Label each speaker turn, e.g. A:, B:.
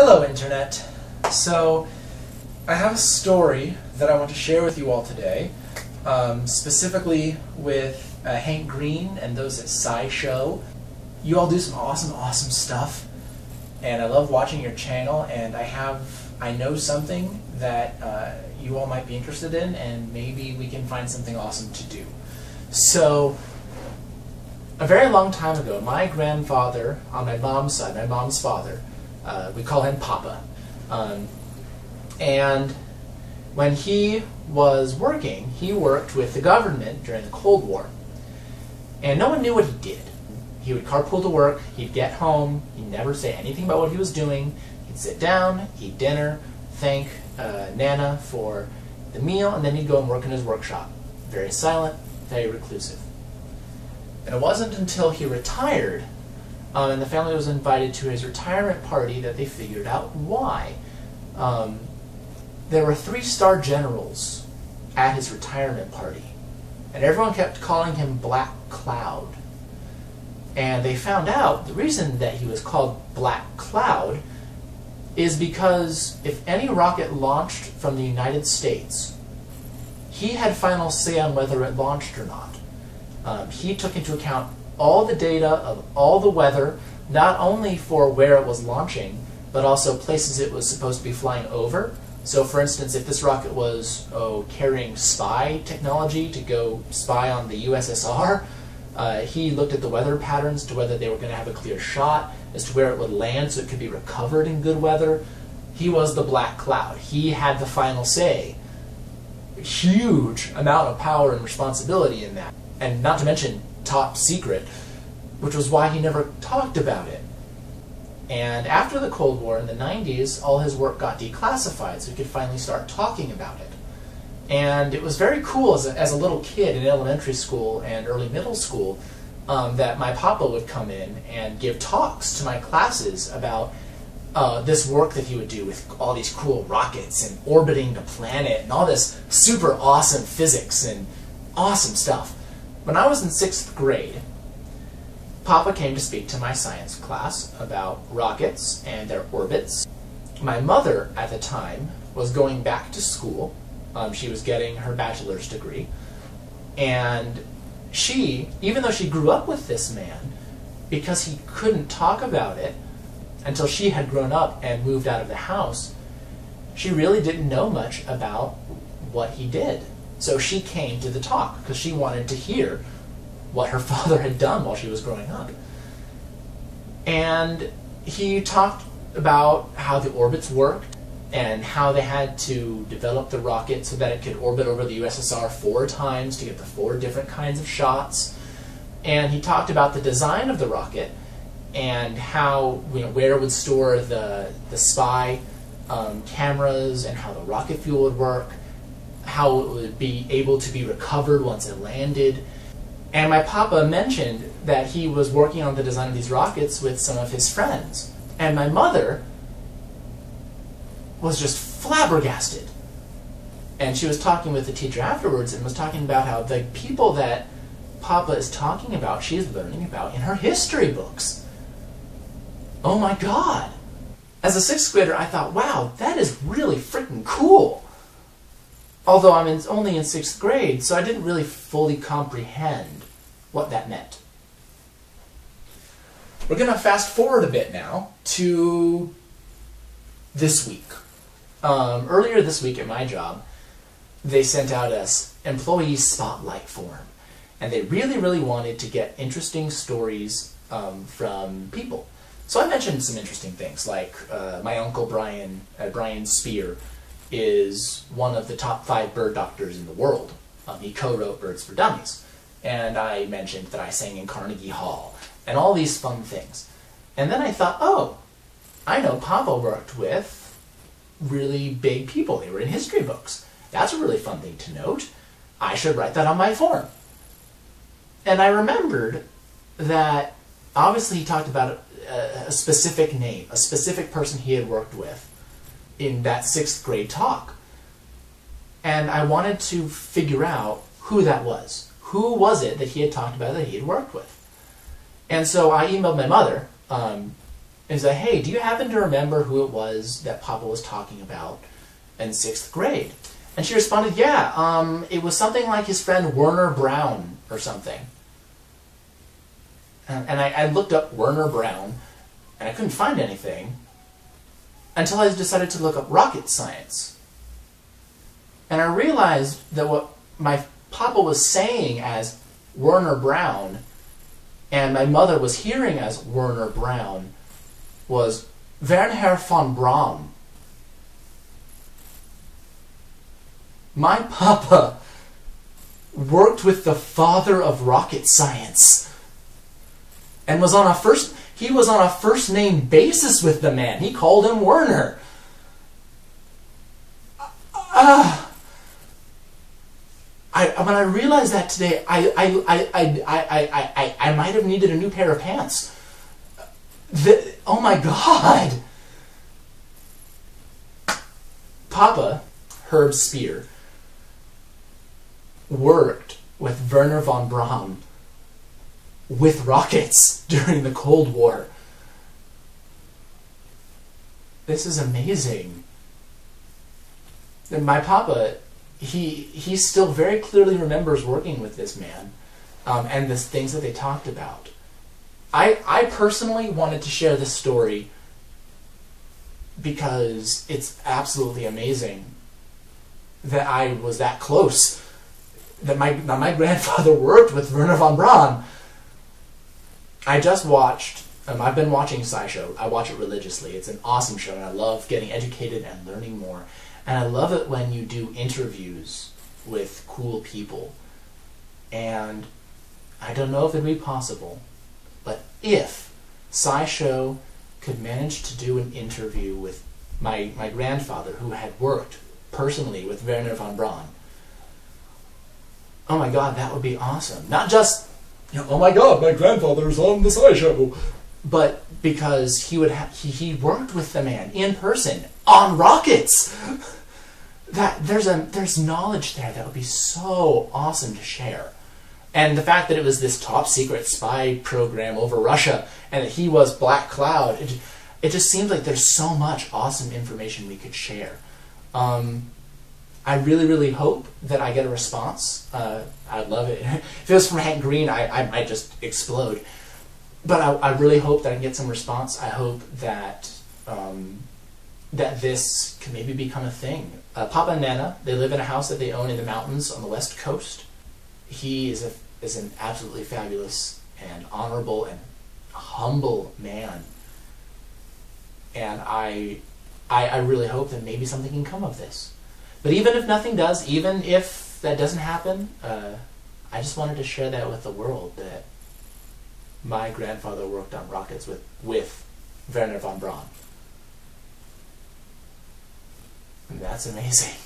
A: Hello, Internet. So, I have a story that I want to share with you all today, um, specifically with uh, Hank Green and those at SciShow. You all do some awesome, awesome stuff, and I love watching your channel, and I have, I know something that uh, you all might be interested in, and maybe we can find something awesome to do. So, a very long time ago, my grandfather, on my mom's side, my mom's father, uh, we call him Papa. Um, and when he was working, he worked with the government during the Cold War. And no one knew what he did. He would carpool to work, he'd get home, he'd never say anything about what he was doing. He'd sit down, eat dinner, thank uh, Nana for the meal, and then he'd go and work in his workshop. Very silent, very reclusive. And it wasn't until he retired um, and the family was invited to his retirement party that they figured out why. Um, there were three star generals at his retirement party, and everyone kept calling him Black Cloud. And they found out the reason that he was called Black Cloud is because if any rocket launched from the United States, he had final say on whether it launched or not. Um, he took into account all the data of all the weather, not only for where it was launching, but also places it was supposed to be flying over. So, for instance, if this rocket was oh, carrying spy technology to go spy on the USSR, uh, he looked at the weather patterns to whether they were going to have a clear shot, as to where it would land so it could be recovered in good weather. He was the black cloud. He had the final say. Huge amount of power and responsibility in that. And not to mention, top secret, which was why he never talked about it. And after the Cold War in the 90s, all his work got declassified, so he could finally start talking about it. And it was very cool as a, as a little kid in elementary school and early middle school um, that my papa would come in and give talks to my classes about uh, this work that he would do with all these cool rockets and orbiting the planet and all this super awesome physics and awesome stuff. When I was in sixth grade, Papa came to speak to my science class about rockets and their orbits. My mother, at the time, was going back to school. Um, she was getting her bachelor's degree. And she, even though she grew up with this man, because he couldn't talk about it until she had grown up and moved out of the house, she really didn't know much about what he did. So she came to the talk because she wanted to hear what her father had done while she was growing up. And he talked about how the orbits worked and how they had to develop the rocket so that it could orbit over the USSR four times to get the four different kinds of shots. And he talked about the design of the rocket and how you know where would store the the spy um, cameras and how the rocket fuel would work how it would be able to be recovered once it landed. And my papa mentioned that he was working on the design of these rockets with some of his friends. And my mother was just flabbergasted. And she was talking with the teacher afterwards and was talking about how the people that Papa is talking about, she is learning about in her history books. Oh my God. As a sixth grader, I thought, wow, that is really freaking cool although I'm in, only in sixth grade, so I didn't really fully comprehend what that meant. We're going to fast forward a bit now to this week. Um, earlier this week at my job, they sent out a employee spotlight form, and they really, really wanted to get interesting stories um, from people. So I mentioned some interesting things, like uh, my uncle Brian, uh, Brian Speer, is one of the top five bird doctors in the world. Um, he co-wrote Birds for Dummies. And I mentioned that I sang in Carnegie Hall, and all these fun things. And then I thought, oh, I know Papa worked with really big people. They were in history books. That's a really fun thing to note. I should write that on my form. And I remembered that obviously he talked about a, a specific name, a specific person he had worked with in that sixth grade talk. And I wanted to figure out who that was. Who was it that he had talked about that he had worked with? And so I emailed my mother, um, and said, "Hey, do you happen to remember who it was that Papa was talking about in sixth grade?" And she responded, "Yeah, um, it was something like his friend Werner Brown or something." And, I, I looked up Werner Brown and I couldn't find anything until I decided to look up rocket science. And I realized that what my papa was saying as Werner Braun and my mother was hearing as Werner Braun was Wernher von Braun. My papa worked with the father of rocket science and was on a first he was on a first name basis with the man. He called him Wernher. Ah. Uh, I, when I realized that today, I, I, I, I, I, I, I, might have needed a new pair of pants. The, oh my God! Papa, Herb Speer, worked with Wernher von Braun with rockets during the Cold War. This is amazing. And my papa he he still very clearly remembers working with this man um, and the things that they talked about. I I personally wanted to share this story because it's absolutely amazing that I was that close. That my that my grandfather worked with Wernher von Braun. I just watched. Um, I've been watching SciShow. I watch it religiously. It's an awesome show, and I love getting educated and learning more. And I love it when you do interviews with cool people. And I don't know if it'd be possible, but if SciShow could manage to do an interview with my, my grandfather who had worked personally with Wernher von Braun, oh my god, that would be awesome. Not just, you know, oh my god, my grandfather's on the SciShow, but because he would have, he, he worked with the man in person on rockets. that there's a there's knowledge there that would be so awesome to share. And the fact that it was this top secret spy program over Russia and that he was Black Cloud, it, it just seems like there's so much awesome information we could share. Um, I really, really hope that I get a response. Uh, I'd love it. if it was from Hank Green, I, I might just explode. But I, I really hope that I can get some response. I hope that um, that this can maybe become a thing. Uh, Papa and Nana, they live in a house that they own in the mountains on the west coast. He is a is an absolutely fabulous and honorable and humble man. And I, I, I really hope that maybe something can come of this. But even if nothing does, even if that doesn't happen, uh, I just wanted to share that with the world that my grandfather worked on rockets with, with Wernher von Braun. And that's amazing.